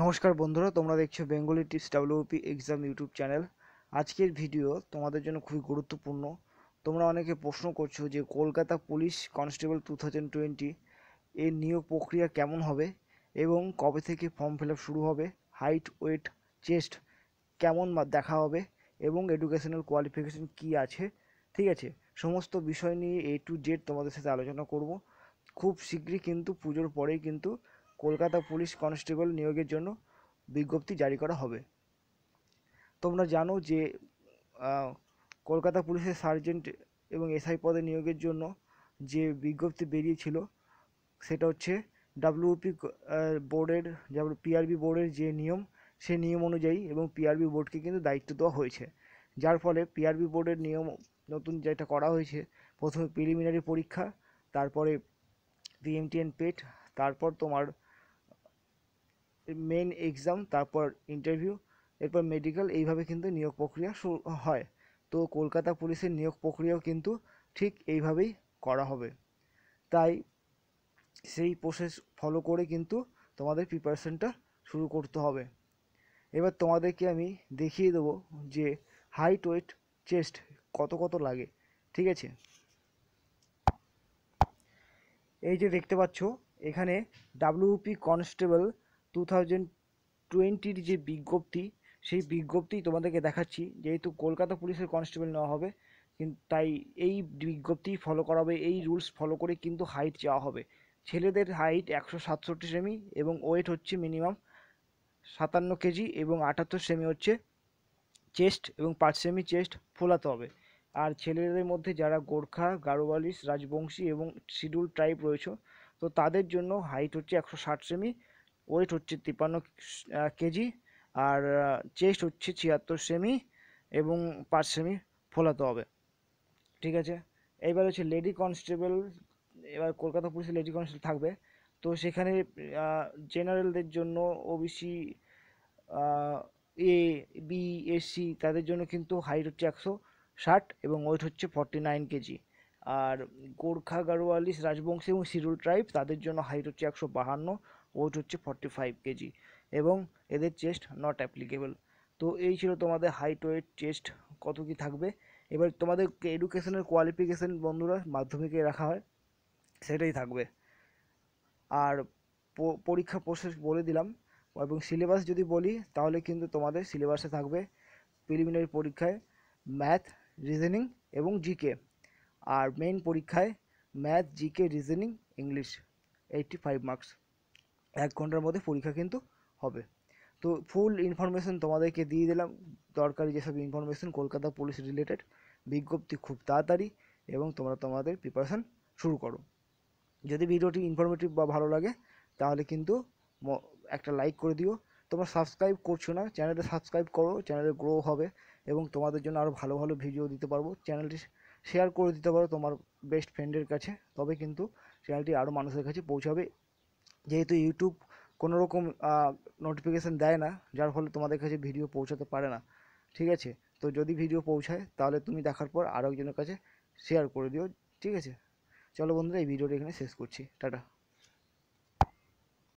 নমস্কার বন্ধুরা, তোমরা দেখছ Bengali tips WP exam YouTube channel. আজকের ভিডিও তোমাদের জন্য খুবই গুরুত্বপূর্ণ। তোমরা অনেকে প্রশ্ন করছ যে, Kolkata police constable two thousand twenty এর নিয়োগ প্রক্রিয়া কেমন হবে এবং কবে থেকে ফর্ম ফিল শুরু হবে হাইট ওয়েট চেস্ট কেমন দেখা হবে এবং এডুকেশনাল কোয়ালিফিকেশন কি আছে, ঠিক আছে? সমস্ত বিষয় নিয়ে এ টু জেড তোমাদের সাথে আলোচনা করব। খুব শীঘ্রই কিন্তু পুজোর পরেই কিন্তু কলকাতা পুলিশ কনস্টেবল নিয়োগের জন্য বিজ্ঞপ্তি জারি করা হবে। তোমরা জানো যে কলকাতা পুলিশের সার্জেন্ট এবং এসআই পদে নিয়োগের জন্য যে বিজ্ঞপ্তি বেরিয়েছিল, সেটা হচ্ছে ডাব্লিউপি বোর্ডের, যেমন পিআরবি বোর্ডের যে নিয়ম সেই নিয়ম অনুযায়ী এবং পিআরবি বোর্ডকে কিন্তু দায়িত্ব দেওয়া হয়েছে। যার ফলে পিআরবি বোর্ডের নিয়ম নতুন যেটা করা হয়েছে, প্রথমে প্রিলিমিনারি পরীক্ষা, তারপরে পিএমটিএন পেট, তারপর তোমার মেন এক্সাম তারপর ইন্টারভিউ এরপর মেডিকেল এইভাবে কিন্তু নিয়োগ প্রক্রিয়া শুরু হয়। তো কলকাতা পুলিশের নিয়োগ প্রক্রিয়াও কিন্তু ঠিক এইভাবেই করা হবে। তাই সেই প্রসেস ফলো করে কিন্তু তোমাদের প্রিপারেশনটা শুরু করতে হবে। এবার তোমাদেরকে আমি দেখিয়ে দেবো যে হাইট ওয়েট চেস্ট কত কত লাগে, ঠিক আছে? এই যে দেখতে পাচ্ছ, এখানে ডাব্লিউপি কনস্টেবল টু থাউজেন্ড টোয়েন্টির যে বিজ্ঞপ্তি, সেই বিজ্ঞপ্তি তোমাদেরকে দেখাচ্ছি। যেহেতু কলকাতা পুলিশের কনস্টেবল নেওয়া হবে, কিন্তু তাই এই বিজ্ঞপ্তি ফলো করা হবে, এই রুলস ফলো করে কিন্তু হাইট চাওয়া হবে। ছেলেদের হাইট একশো সাতষট্টি সেমি এবং ওয়েট হচ্ছে মিনিমাম সাতান্ন কেজি এবং আটাত্তর সেমি হচ্ছে চেস্ট এবং পাঁচ সেমি চেস্ট ফোলাতে হবে। আর ছেলেদের মধ্যে যারা গোর্খা, গারোয়ালিস, রাজবংশী এবং শিডিউল ট্রাইব রয়েছে, তো তাদের জন্য হাইট হচ্ছে একশো ষাট সেমি ওয়েট হচ্ছে তিপ্পান্ন কেজি আর চেস্ট হচ্ছে ছিয়াত্তর সেমি এবং পাঁচ সেমি ফোলাতে হবে। ঠিক আছে? এইবার হচ্ছে লেডি কনস্টেবল, এবার কলকাতা পুলিশের লেডি কনস্টেবল থাকবে। তো সেখানে জেনারেলদের জন্য ওবিসি এ বি এসসি তাদের জন্য কিন্তু হাইট হচ্ছে একশো ষাট এবং ওয়েট হচ্ছে ফর্টি নাইন কেজি। আর গোর্খা গাড়োয়ালিস রাজবংশী এবং শিরুল ট্রাইব তাদের জন্য হাইট হচ্ছে একশো বাহান্ন ওয়েট হচ্ছে ফর্টি ফাইভ কেজি এবং এদের চেস্ট নট অ্যাপ্লিকেবল তো এই ছিল তোমাদের হাইট ওয়েট চেস্ট কত কি থাকবে। এবার তোমাদের এডুকেশনের কোয়ালিফিকেশান বন্ধুরা মাধ্যমিকে রাখা হয়, সেটাই থাকবে। আর পরীক্ষা প্রসেস বলে দিলাম এবং সিলেবাস যদি বলি, তাহলে কিন্তু তোমাদের সিলেবাসে থাকবে প্রিলিমিনারি পরীক্ষায় ম্যাথ রিজনিং এবং জিকে আর মেইন পরীক্ষায় math GK reasoning English eighty five marks এক ঘণ্টার মধ্যে পরীক্ষা কিন্তু হবে। তো ফুল ইনফরমেশন তোমাদেরকে দিয়ে দিলাম। দরকারি যেসব ইনফরমেশন কলকাতা পুলিশ রিলেটেড বিজ্ঞপ্তি খুব তাড়াতাড়ি এবং তোমরা তোমাদের প্রিপারেশন শুরু করো। যদি ভিডিওটি ইনফরমেটিভ বা ভালো লাগে, তাহলে কিন্তু একটা লাইক করে দিও। তোমরা সাবস্ক্রাইব করছ না চ্যানেলটা সাবস্ক্রাইব করো চ্যানেলে গ্রো হবে এবং তোমাদের জন্য আরও ভালো ভালো ভিডিও দিতে পারব। চ্যানেলটি শেয়ার করে দিতে পারো তোমার বেস্ট ফ্রেন্ডের কাছে, তবে কিন্তু চ্যানেলটি আরও মানুষের কাছে পৌঁছাবে। যেহেতু ইউটিউব কোনো রকম নোটিফিকেশান দেয় না, যার ফলে তোমাদের কাছে ভিডিও পৌঁছাতে পারে না, ঠিক আছে? তো যদি ভিডিও পৌঁছায়, তাহলে তুমি দেখার পর আরও একজনের কাছে শেয়ার করে দিও, ঠিক আছে? চলো বন্ধুরা, এই ভিডিওটা এখানে শেষ করছি, টাটা।